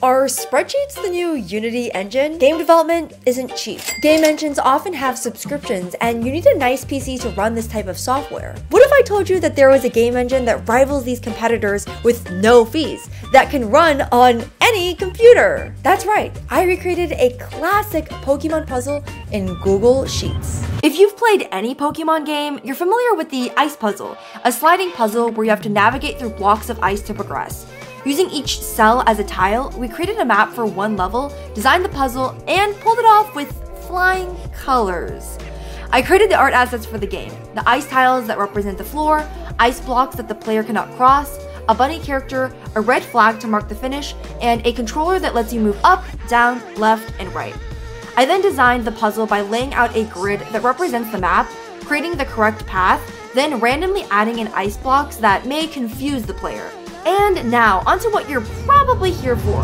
Are spreadsheets the new Unity engine? Game development isn't cheap. Game engines often have subscriptions, and you need a nice PC to run this type of software. What if I told you that there was a game engine that rivals these competitors with no fees, that can run on any computer? That's right, I recreated a classic Pokemon puzzle in Google Sheets. If you've played any Pokemon game, you're familiar with the Ice Puzzle, a sliding puzzle where you have to navigate through blocks of ice to progress. Using each cell as a tile, we created a map for one level, designed the puzzle, and pulled it off with flying colors. I created the art assets for the game the ice tiles that represent the floor, ice blocks that the player cannot cross, a bunny character, a red flag to mark the finish, and a controller that lets you move up, down, left, and right. I then designed the puzzle by laying out a grid that represents the map, creating the correct path, then randomly adding in ice blocks that may confuse the player. And now, onto what you're probably here for.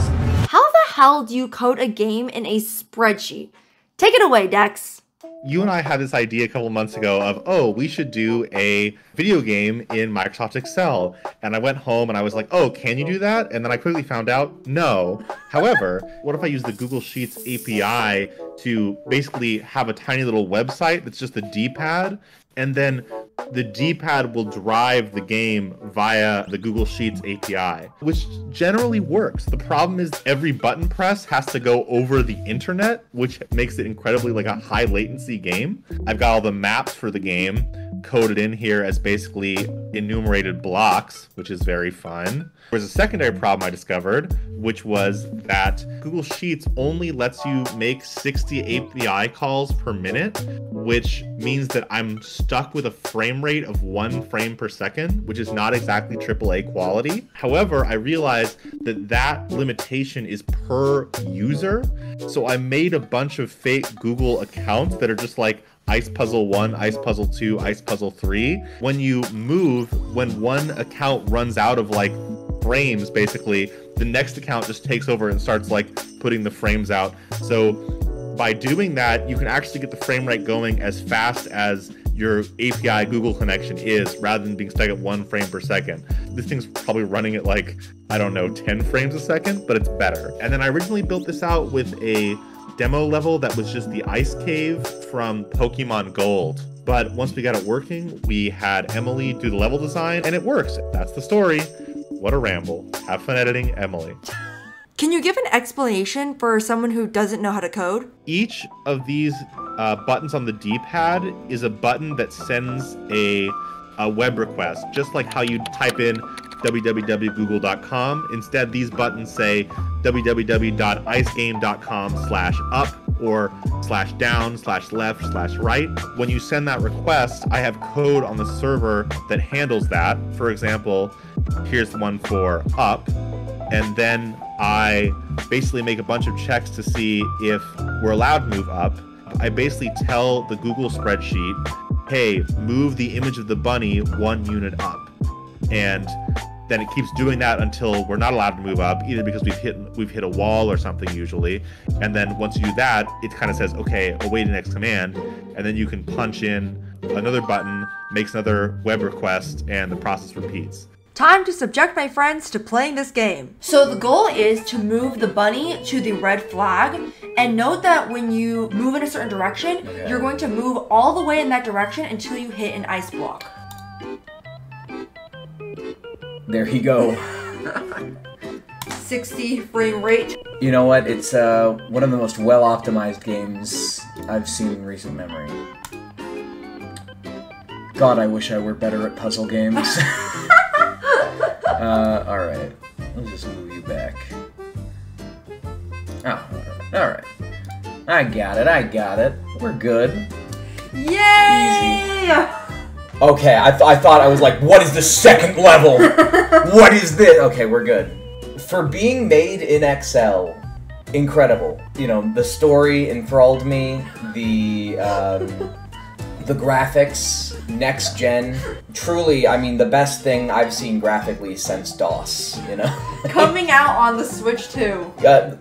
How the hell do you code a game in a spreadsheet? Take it away, Dex. You and I had this idea a couple months ago of, oh, we should do a video game in Microsoft Excel. And I went home and I was like, oh, can you do that? And then I quickly found out, no. However, what if I use the Google Sheets API to basically have a tiny little website that's just a D pad and then the D-pad will drive the game via the Google Sheets API, which generally works. The problem is every button press has to go over the internet, which makes it incredibly like a high latency game. I've got all the maps for the game coded in here as basically enumerated blocks, which is very fun. There's a secondary problem I discovered, which was that Google Sheets only lets you make 60 API calls per minute, which means that I'm stuck with a frame rate of one frame per second, which is not exactly AAA quality. However, I realized that that limitation is per user. So I made a bunch of fake Google accounts that are just like, Ice Puzzle 1, Ice Puzzle 2, Ice Puzzle 3. When you move, when one account runs out of like frames, basically, the next account just takes over and starts like putting the frames out. So by doing that, you can actually get the frame rate going as fast as your API Google connection is rather than being stuck at one frame per second. This thing's probably running at like, I don't know, 10 frames a second, but it's better. And then I originally built this out with a demo level that was just the ice cave from Pokemon Gold. But once we got it working, we had Emily do the level design, and it works. That's the story. What a ramble. Have fun editing, Emily. Can you give an explanation for someone who doesn't know how to code? Each of these uh, buttons on the D-pad is a button that sends a, a web request, just like how you type in www.google.com. Instead, these buttons say www.icegame.com slash up or slash down slash left slash right. When you send that request, I have code on the server that handles that. For example, here's the one for up. And then I basically make a bunch of checks to see if we're allowed to move up. I basically tell the Google spreadsheet, hey, move the image of the bunny one unit up. And then it keeps doing that until we're not allowed to move up, either because we've hit we've hit a wall or something usually. And then once you do that, it kind of says, okay, await the next command, and then you can punch in another button, makes another web request, and the process repeats. Time to subject my friends to playing this game. So the goal is to move the bunny to the red flag and note that when you move in a certain direction, you're going to move all the way in that direction until you hit an ice block. There you go. 60 frame rate. You know what? It's uh, one of the most well optimized games I've seen in recent memory. God, I wish I were better at puzzle games. uh, alright. Let's just move you back. Oh, alright. I got it, I got it. We're good. Yay! Easy. Okay, I, th I thought I was like, what is the second level? what is this? Okay, we're good. For being made in Excel, incredible. You know, the story enthralled me. The um, the graphics, next gen. Truly, I mean, the best thing I've seen graphically since DOS. You know, coming out on the Switch too. Uh,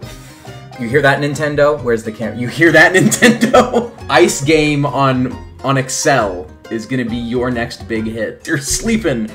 you hear that, Nintendo? Where's the camera? You hear that, Nintendo? Ice game on on Excel is gonna be your next big hit. You're sleeping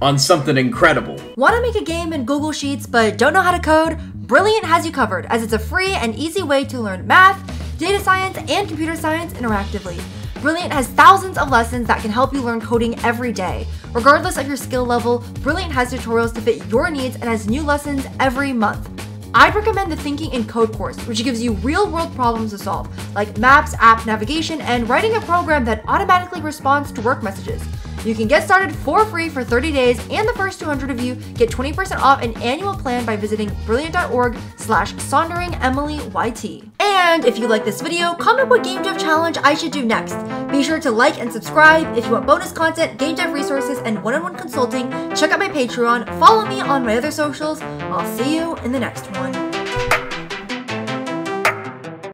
on something incredible. Want to make a game in Google Sheets but don't know how to code? Brilliant has you covered as it's a free and easy way to learn math, data science, and computer science interactively. Brilliant has thousands of lessons that can help you learn coding every day. Regardless of your skill level, Brilliant has tutorials to fit your needs and has new lessons every month. I'd recommend the Thinking in Code course, which gives you real world problems to solve, like maps, app navigation, and writing a program that automatically responds to work messages. You can get started for free for 30 days, and the first 200 of you get 20% off an annual plan by visiting brilliant.org slash sonderingemilyyt. And if you like this video, comment what game dev challenge I should do next. Be sure to like and subscribe. If you want bonus content, game dev resources, and one-on-one consulting, check out my Patreon, follow me on my other socials. I'll see you in the next one.